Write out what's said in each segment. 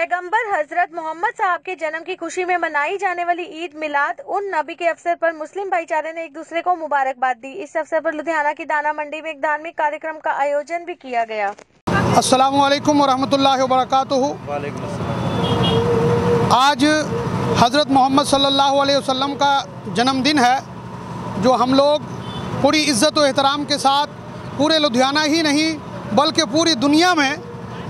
پیغمبر حضرت محمد صاحب کے جنم کی خوشی میں منائی جانے والی عید میلاد ان نبی کے افسر پر مسلم بھائی چارے نے ایک دوسرے کو مبارکباد دی۔ اس افسر پر لدھیانہ کی دانا منڈی میں ایک دھارمک کارکرم کا آیوجن بھی کیا گیا۔ السلام علیکم ورحمت اللہ وبرکاتہ آج حضرت محمد صلی اللہ علیہ وسلم کا جنم دن ہے جو ہم لوگ پوری عزت و احترام کے ساتھ پورے لدھیانہ ہی نہیں بلکہ پوری دنیا میں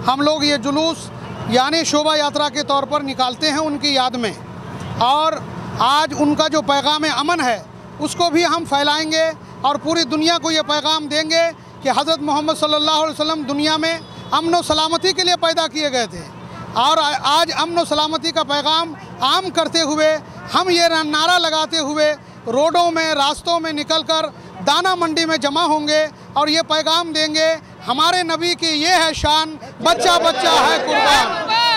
ہم لوگ یہ جلوس یعنی شعبہ یاترا کے طور پر نکالتے ہیں ان کی یاد میں۔ اور آج ان کا جو پیغام امن ہے، اس کو بھی ہم پھیلائیں گے اور پوری دنیا کو یہ پیغام دیں گے کہ حضرت محمد صلی اللہ علیہ وسلم دنیا میں امن و سلامتی کے لیے پیدا کیے گئے تھے۔ اور آج امن و سلامتی کا پیغام عام کرتے ہوئے، ہم یہ نعرہ لگاتے ہوئے، روڈوں میں، راستوں میں نکل کر دانہ منڈی میں جمع ہوں گے۔ اور یہ پیغام دیں گے ہمارے نبی کی یہ ہے شان، بچہ بچہ ہے قربان۔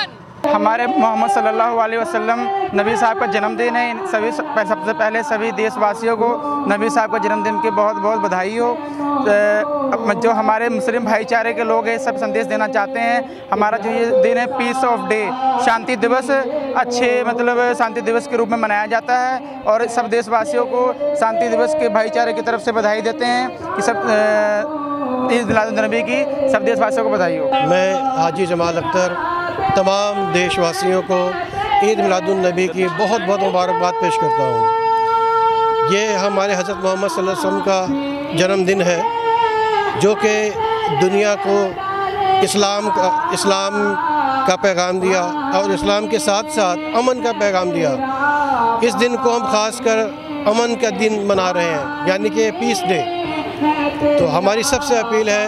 ہمارے محمد صلی اللہ علیہ وسلم نبی صاحب کا جنم دن ہے۔ سبھی سب سے پہلے سبھی دیش واسیوں کو نبی صاحب کا جنم دن کی بہت بہت بدھائی ہو۔ جو ہمارے مسلم بھائی چارے کے لوگ ہیں، سب سندیش دینا چاہتے ہیں۔ ہمارا جو یہ دن ہے پیس آف ڈے شانتی دیوس۔ اچھے مطلب شانتی دیوس کے روپ میں منایا جاتا ہے۔ اور سب دیش واسیوں کو شانتی دیوس کے بھائی چارے کی طرف سے بدھائی دیتے ہیں کہ سب عید میلاد النبی کی سب دیش واسیوں کو بدھائی ہو۔ میں حاجی جمال اختر تمام دیش واسیوں کو عید میلاد النبی کی بہت بہت مبارکباد پیش کرتا ہوں۔ یہ ہمارے حضرت محمد صلی اللہ علیہ وسلم کا جنم دن ہے، جو کہ دنیا کو اسلام کا اسلام کا پیغام دیا اور اسلام کے ساتھ ساتھ امن کا پیغام دیا۔ اس دن کو ہم خاص کر امن کا دن منا رہے ہیں یعنی کہ پیس ڈے تو ہماری سب سے اپیل ہے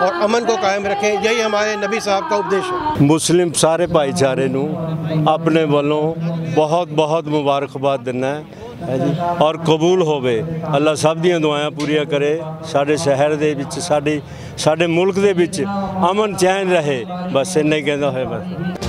ਔਰ ਅਮਨ ਕੋ ਕਾਇਮ ਰੱਖੇ ਯਹੀ ਹਮਾਰੇ ਨਬੀ ਸਾਹਿਬ ਦਾ ਉਪਦੇਸ਼ ਹੈ ਮੁਸਲਿਮ ਸਾਰੇ ਭਾਈਚਾਰੇ ਨੂੰ ਆਪਣੇ ਵੱਲੋਂ ਬਹੁਤ ਬਹੁਤ ਮੁਬਾਰਕਬਾਦ ਦਿੰਨਾ ਹੈ ਜੀ ਔਰ ਕਬੂਲ ਹੋਵੇ ਅੱਲਾ ਸਭ ਦੀਆਂ ਦੁਆਵਾਂ ਪੂਰੀਆਂ ਕਰੇ ਸਾਡੇ ਸ਼ਹਿਰ ਦੇ ਵਿੱਚ ਸਾਡੇ ਸਾਡੇ ਮੁਲਕ ਦੇ ਵਿੱਚ ਅਮਨ ਚੈਨ ਰਹੇ ਬਸ ਇੰਨਾ ਹੀ ਕਹਿੰਦਾ ਹੋਇਆ ਬਸ